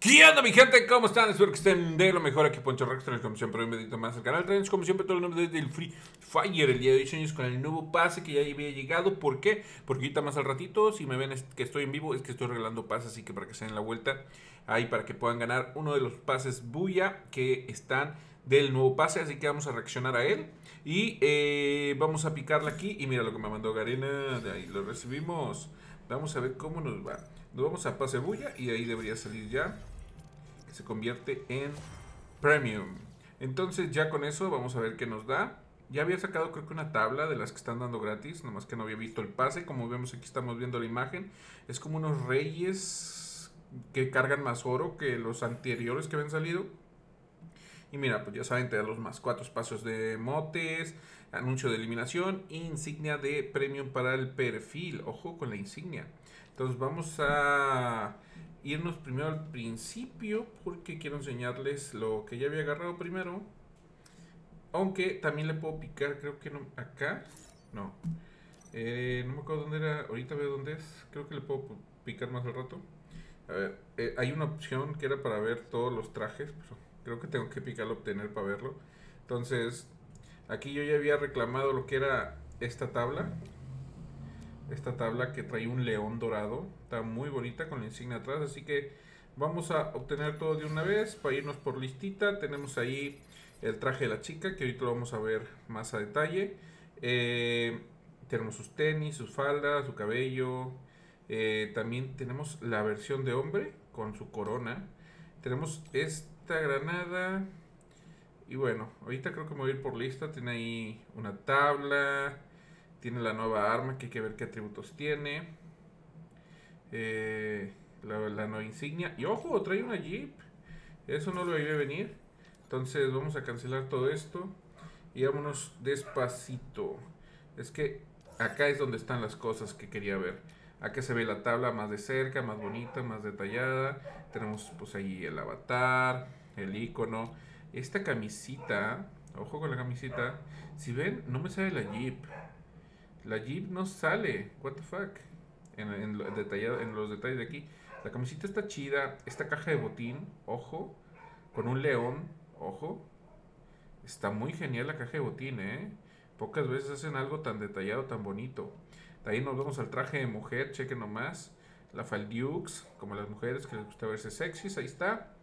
¿Qué onda mi gente? ¿Cómo están? Espero que estén de lo mejor aquí Poncho Rex, como siempre un medito más al canal Traemos como siempre todo el nombre del Free Fire El día de hoy sueños con el nuevo pase que ya había llegado ¿Por qué? Porque ahorita más al ratito, si me ven que estoy en vivo Es que estoy regalando pases, así que para que se den la vuelta Ahí para que puedan ganar uno de los pases Buya Que están del nuevo pase Así que vamos a reaccionar a él Y eh, vamos a picarla aquí Y mira lo que me mandó Garena De ahí lo recibimos Vamos a ver cómo nos va nos vamos a pase bulla y ahí debería salir ya se convierte en Premium. Entonces ya con eso vamos a ver qué nos da. Ya había sacado creo que una tabla de las que están dando gratis, nomás que no había visto el pase. Como vemos aquí estamos viendo la imagen. Es como unos reyes que cargan más oro que los anteriores que habían salido. Y mira, pues ya saben, te da los más cuatro espacios de motes, anuncio de eliminación, insignia de premium para el perfil. Ojo con la insignia. Entonces vamos a irnos primero al principio porque quiero enseñarles lo que ya había agarrado primero. Aunque también le puedo picar, creo que no, acá. No. Eh, no me acuerdo dónde era. Ahorita veo dónde es. Creo que le puedo picar más al rato. A ver, eh, hay una opción que era para ver todos los trajes. creo que tengo que picarlo obtener para verlo. Entonces, aquí yo ya había reclamado lo que era esta tabla esta tabla que trae un león dorado. Está muy bonita con la insignia atrás, así que vamos a obtener todo de una vez para irnos por listita. Tenemos ahí el traje de la chica, que ahorita lo vamos a ver más a detalle. Eh, tenemos sus tenis, sus faldas, su cabello. Eh, también tenemos la versión de hombre con su corona. Tenemos esta granada. Y bueno, ahorita creo que me voy a ir por lista. Tiene ahí una tabla. Tiene la nueva arma que hay que ver qué atributos tiene. Eh, la, nueva insignia. Y ojo, trae una Jeep. Eso no lo iba a venir. Entonces vamos a cancelar todo esto. Y vámonos despacito. Es que acá es donde están las cosas que quería ver. Acá se ve la tabla más de cerca, más bonita, más detallada. Tenemos pues ahí el avatar, el icono. Esta camisita, ojo con la camisita. Si ven, no me sale la Jeep. La Jeep no sale. What the fuck. En, en, detallado, en los detalles de aquí. La camiseta está chida. Esta caja de botín, ojo. Con un león, ojo. Está muy genial la caja de botín, ¿eh? Pocas veces hacen algo tan detallado, tan bonito. De ahí nos vamos al traje de mujer, chequen nomás. La Faldiux, como las mujeres que les gusta verse sexys, ahí está.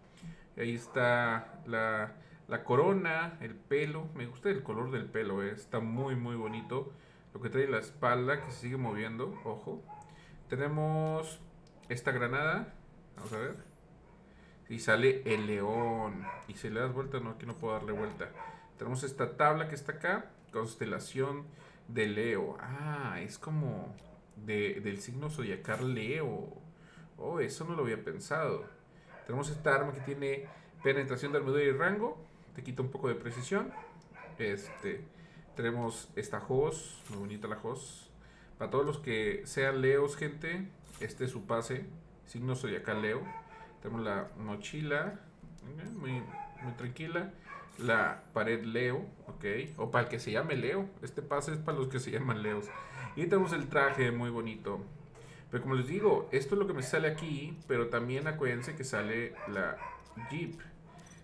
Ahí está la, la corona, el pelo. Me gusta el color del pelo, ¿eh? está muy, muy bonito. Lo que trae la espalda que se sigue moviendo, ojo. Tenemos esta granada, vamos a ver. Y sale el león. Y si le das vuelta, no, aquí no puedo darle vuelta. Tenemos esta tabla que está acá, constelación de Leo. Ah, es como de, del signo zodiacal Leo. Oh, eso no lo había pensado. Tenemos esta arma que tiene penetración de armadura y rango. Te quita un poco de precisión. Este, tenemos esta host, muy bonita la host. Para todos los que sean leos, gente, este es su pase. Signo zodiacal leo. Tenemos la mochila, muy, muy tranquila. La pared leo, ok. O para el que se llame leo. Este pase es para los que se llaman leos. Y tenemos el traje muy bonito. Pero como les digo, esto es lo que me sale aquí. Pero también acuérdense que sale la Jeep.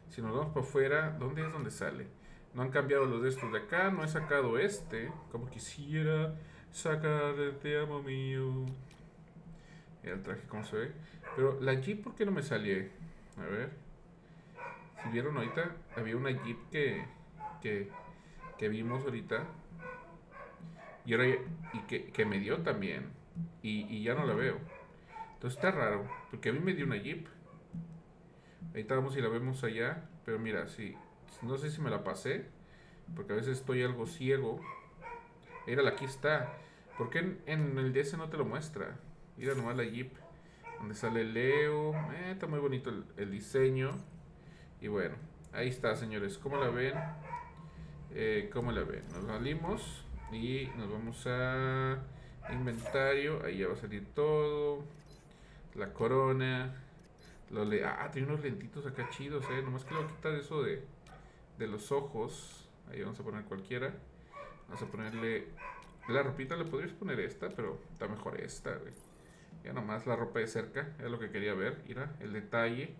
Si nos vamos para afuera, ¿dónde es donde sale? No han cambiado los de estos de acá. No he sacado este. Como quisiera sacar te amo mío. el traje como se ve. Pero la Jeep, ¿por qué no me salió? A ver. Si vieron ahorita, había una Jeep que, que, que vimos ahorita. Y ahora y que, que me dio también. Y, y ya no la veo. Entonces está raro. Porque a mí me dio una Jeep. Ahorita vamos y la vemos allá. Pero mira, sí. No sé si me la pasé. Porque a veces estoy algo ciego. Mira, aquí está. ¿Por qué en, el DS no te lo muestra? Mira nomás la Jeep. Donde sale Leo. Eh, está muy bonito el, diseño. Y bueno, ahí está, señores. ¿Cómo la ven? Eh, ¿Cómo la ven? Nos salimos. Y nos vamos a inventario. Ahí ya va a salir todo. La corona. Los ah, tiene unos lentitos acá chidos, eh. Nomás que lo quitar eso de de los ojos. Ahí vamos a poner cualquiera. Vamos a ponerle... La ropita le podrías poner esta, pero está mejor esta, Ya nomás la ropa de cerca, es lo que quería ver. Mira, el detalle.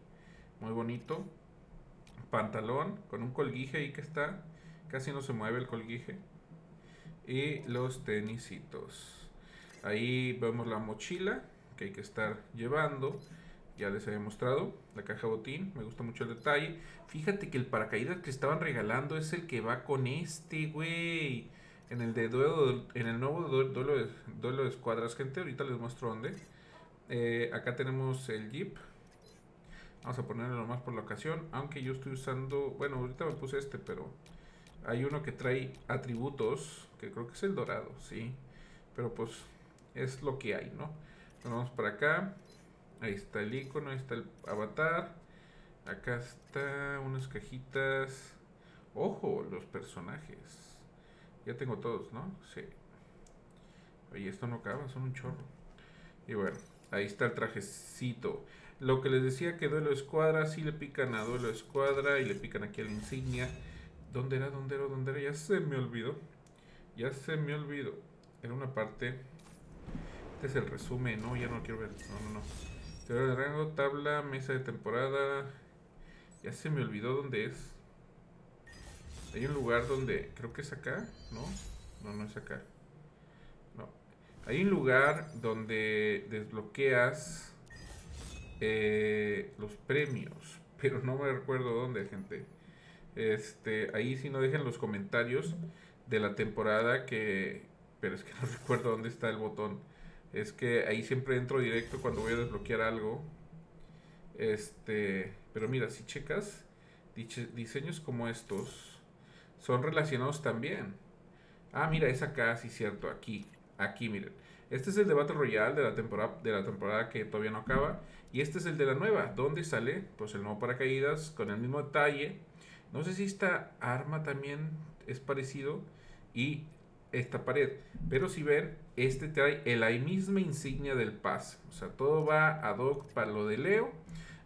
muy bonito. Pantalón con un colguije ahí que está. Casi no se mueve el colguije. Y los tenisitos. Ahí vemos la mochila que hay que estar llevando. Ya les había mostrado la caja botín. Me gusta mucho el detalle. Fíjate que el paracaídas que estaban regalando es el que va con este, güey. En el de duelo, en el nuevo duelo de, duelo de escuadras, gente. Ahorita les muestro dónde. Eh, acá tenemos el Jeep. Vamos a ponerlo nomás por la ocasión. Aunque yo estoy usando. Bueno, ahorita me puse este, pero. Hay uno que trae atributos. Que creo que es el dorado, sí. Pero pues es lo que hay, ¿no? vamos para acá. Ahí está el icono, ahí está el avatar. Acá está unas cajitas. Ojo, los personajes. Ya tengo todos, ¿no? Sí. Oye, esto no acaba, son un chorro. Y bueno, ahí está el trajecito. Lo que les decía que duelo escuadra, si le pican a duelo escuadra y le pican aquí a la insignia. ¿Dónde era? ¿Dónde era? ¿Dónde era? Ya se me olvidó. Ya se me olvidó. Era una parte. Este es el resumen, ¿no? Ya no quiero ver. No, no, no. Teoría rango, tabla, mesa de temporada. Ya se me olvidó dónde es. Hay un lugar donde. Creo que es acá, ¿no? No, no es acá. No. Hay un lugar donde desbloqueas eh, los premios. Pero no me recuerdo dónde, gente. Este, ahí si no dejen los comentarios de la temporada que. Pero es que no recuerdo dónde está el botón es que ahí siempre entro directo cuando voy a desbloquear algo. Este, pero mira, si checas, diseños como estos son relacionados también. Ah, mira, es acá, sí cierto, aquí, aquí, miren. Este es el de Battle Royale de la temporada de la temporada que todavía no acaba y este es el de la nueva, ¿dónde sale pues el nuevo paracaídas con el mismo detalle. No sé si esta arma también es parecido y esta pared. Pero si ven, este trae la misma insignia del pase. O sea, todo va ad hoc para lo de Leo.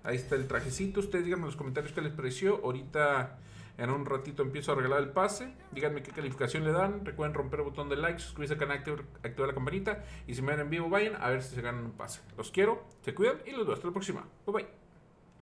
Ahí está el trajecito. Ustedes díganme en los comentarios qué les pareció. Ahorita en un ratito empiezo a regalar el pase. Díganme qué calificación le dan. Recuerden romper el botón de like, suscribirse al canal, activar, la campanita. Y si me ven en vivo, vayan a ver si se ganan un pase. Los quiero, se cuidan y los veo hasta la próxima. Bye bye.